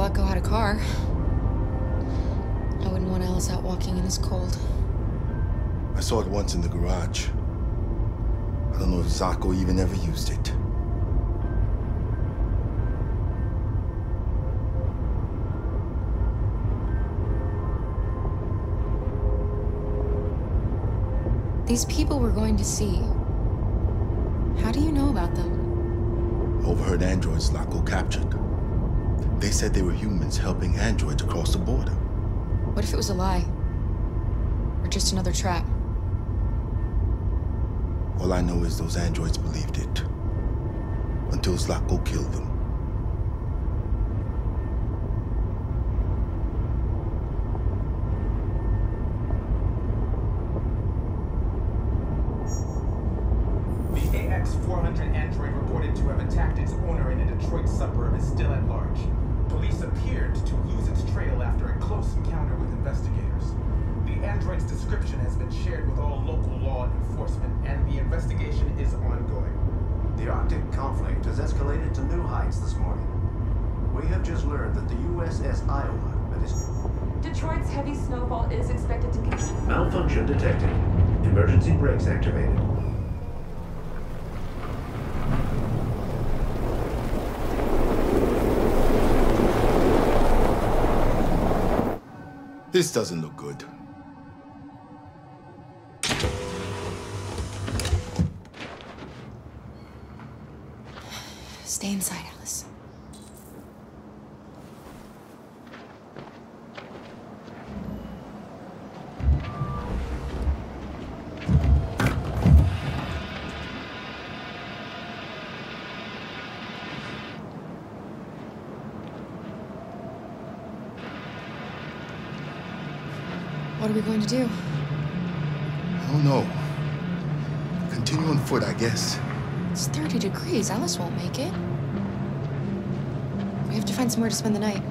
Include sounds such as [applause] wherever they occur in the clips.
Zlatko had a car. I wouldn't want Alice out walking in this cold. I saw it once in the garage. I don't know if Zlatko even ever used it. These people we're going to see. How do you know about them? Overheard androids Zlatko captured. They said they were humans helping androids across the border. What if it was a lie? Or just another trap? All I know is those androids believed it. Until Zlatko killed them. The Arctic conflict has escalated to new heights this morning. We have just learned that the USS Iowa that is Detroit's heavy snowfall is expected to continue. malfunction detected. Emergency brakes activated. This doesn't look good. Stay inside, Alice. What are we going to do? I don't know. Continue on foot, I guess. It's 30 degrees. Alice won't make it. We have to find somewhere to spend the night.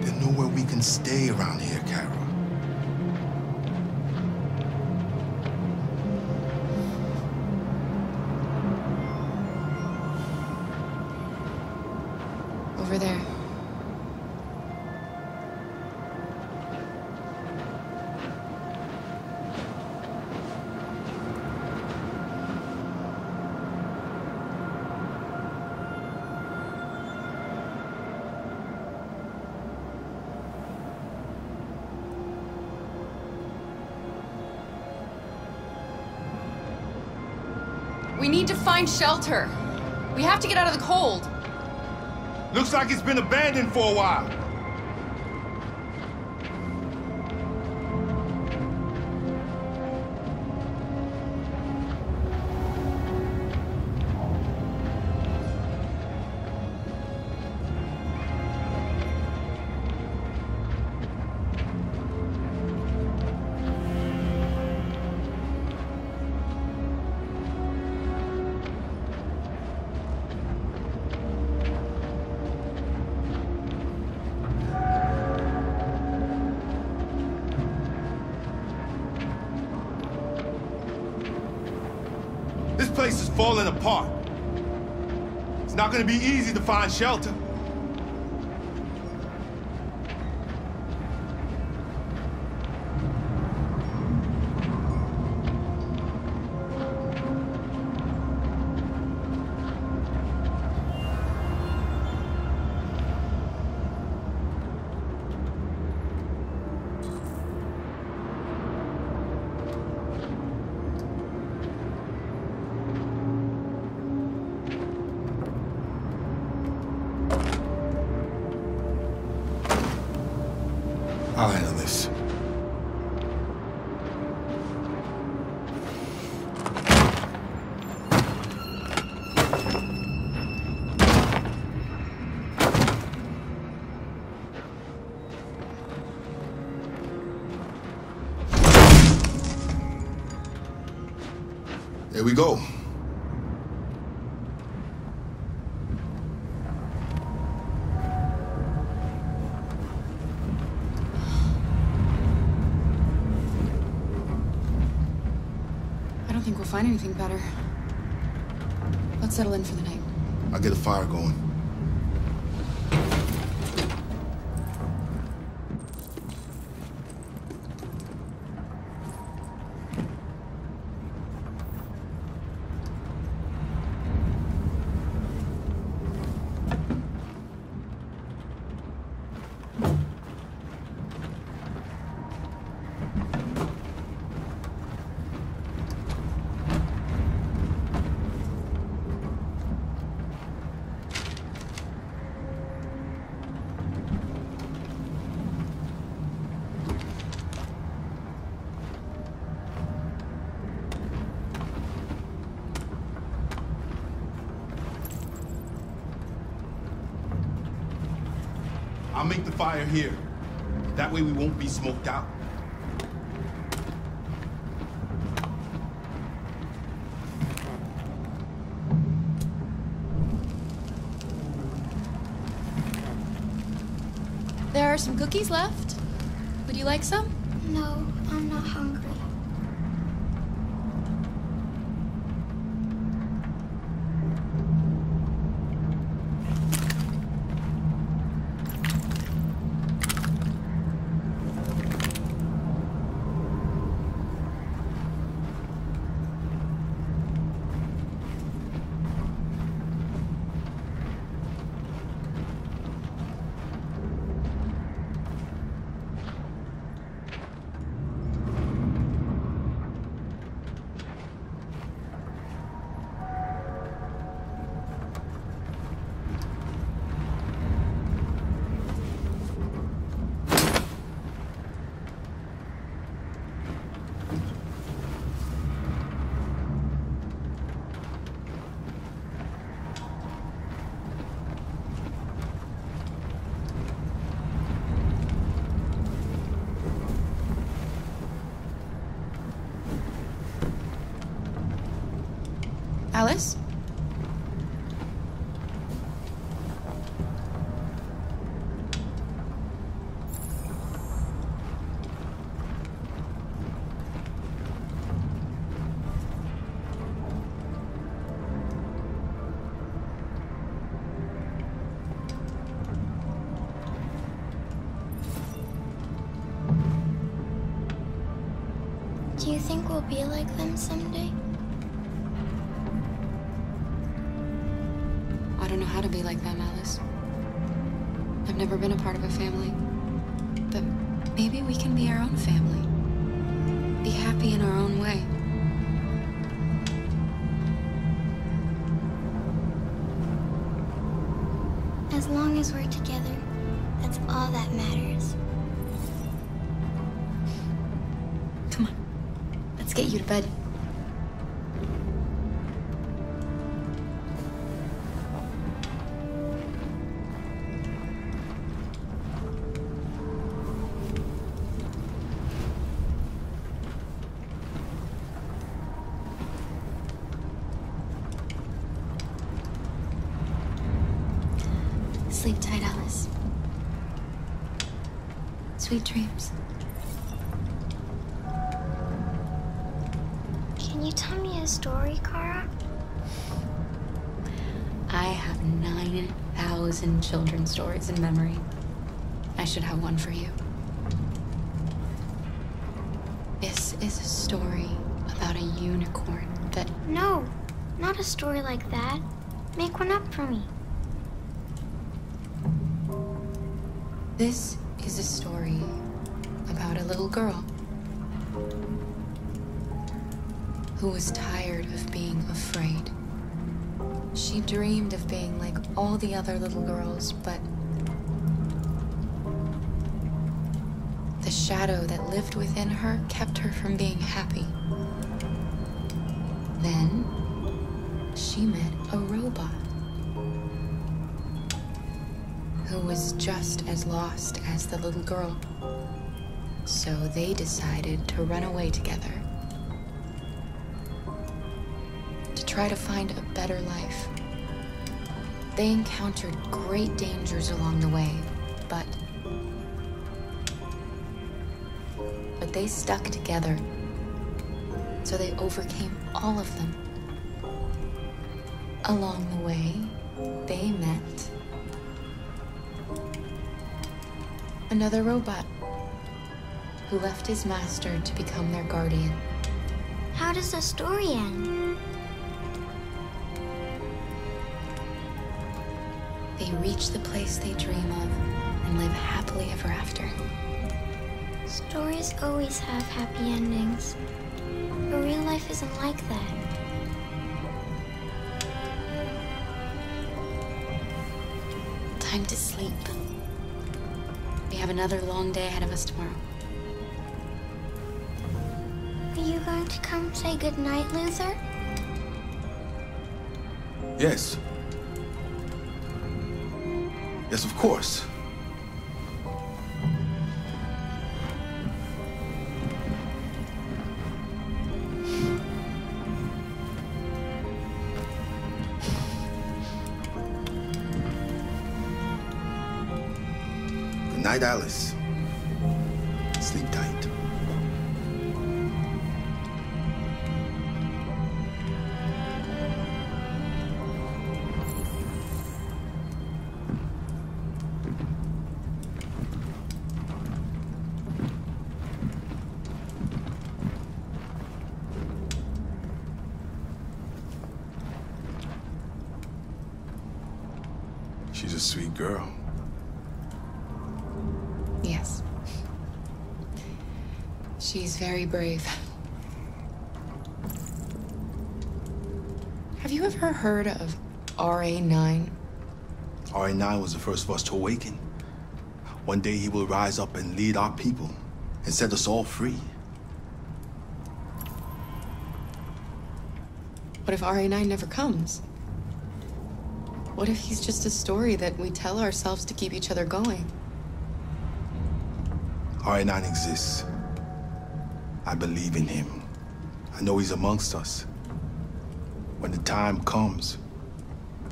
There's nowhere we can stay around here, Kara. We need to find shelter. We have to get out of the cold. Looks like it's been abandoned for a while. Place is falling apart. It's not gonna be easy to find shelter. I'll handle this. Find anything better. Let's settle in for the night. I'll get a fire going. Make the fire here. That way we won't be smoked out. There are some cookies left. Would you like some? No, I'm not hungry. Do you think we'll be like them someday? I don't know how to be like them, Alice. I've never been a part of a family. But maybe we can be our own family. Be happy in our own way. As long as we're together, that's all that matters. Get you to bed. Sleep tight, Alice. Sweet dreams. You tell me a story, Kara? I have 9,000 children's stories in memory. I should have one for you. This is a story about a unicorn that No, not a story like that. Make one up for me. This is a story about a little girl who was tired of being afraid. She dreamed of being like all the other little girls, but the shadow that lived within her kept her from being happy. Then she met a robot who was just as lost as the little girl. So they decided to run away together try to find a better life. They encountered great dangers along the way, but but they stuck together. So they overcame all of them. Along the way, they met another robot who left his master to become their guardian. How does the story end? They reach the place they dream of and live happily ever after. Stories always have happy endings. But real life isn't like that. Time to sleep. We have another long day ahead of us tomorrow. Are you going to come say goodnight, Luther? Yes. Yes, of course. Good night, Alice. Sleep tight. She's a sweet girl. Yes. She's very brave. Have you ever heard of RA9? RA9 was the first of us to awaken. One day he will rise up and lead our people and set us all free. What if RA9 never comes? What if he's just a story that we tell ourselves to keep each other going? RA9 exists. I believe in him. I know he's amongst us. When the time comes,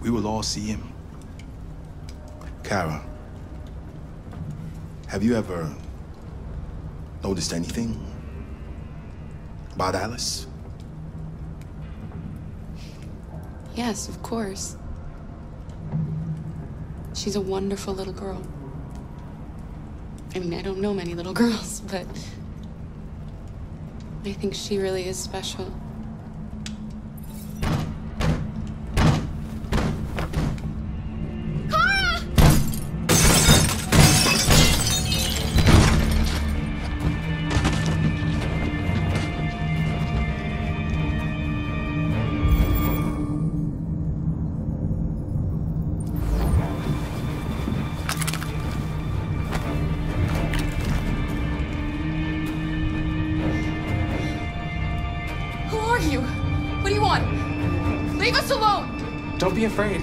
we will all see him. Kara, have you ever noticed anything about Alice? Yes, of course. She's a wonderful little girl. I mean, I don't know many little [laughs] girls, but I think she really is special. Be afraid.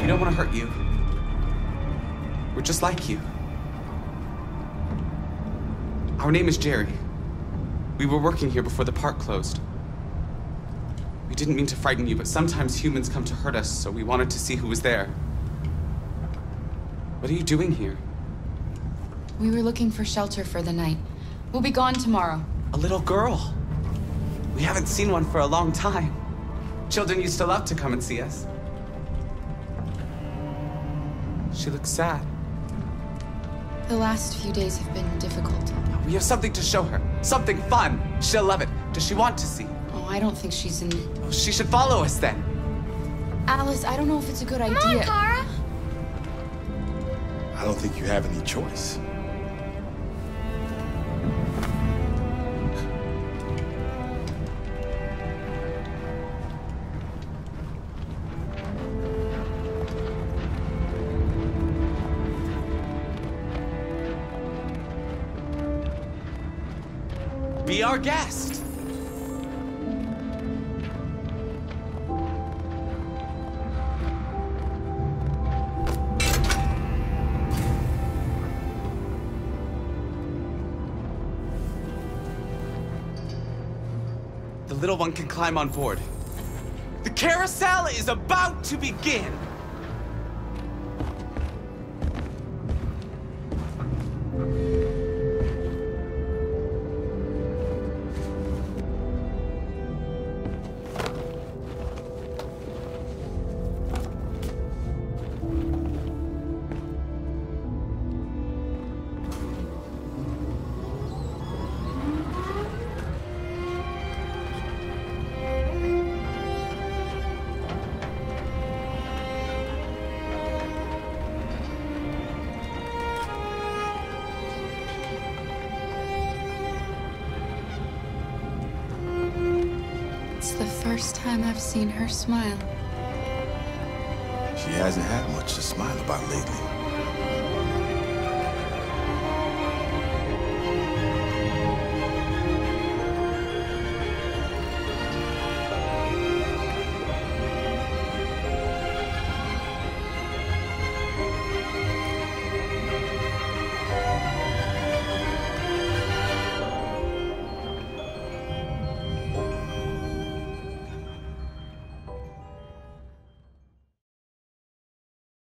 We don't want to hurt you. We're just like you. Our name is Jerry. We were working here before the park closed. We didn't mean to frighten you, but sometimes humans come to hurt us, so we wanted to see who was there. What are you doing here? We were looking for shelter for the night. We'll be gone tomorrow. A little girl. We haven't seen one for a long time. Children used to love to come and see us. She looks sad. The last few days have been difficult. We have something to show her. Something fun. She'll love it. Does she want to see? Oh, I don't think she's in. Oh, she should follow us then. Alice, I don't know if it's a good Come idea. on, Kara. I don't think you have any choice. Our guest. The little one can climb on board. The carousel is about to begin. First time I've seen her smile. She hasn't had much to smile about lately.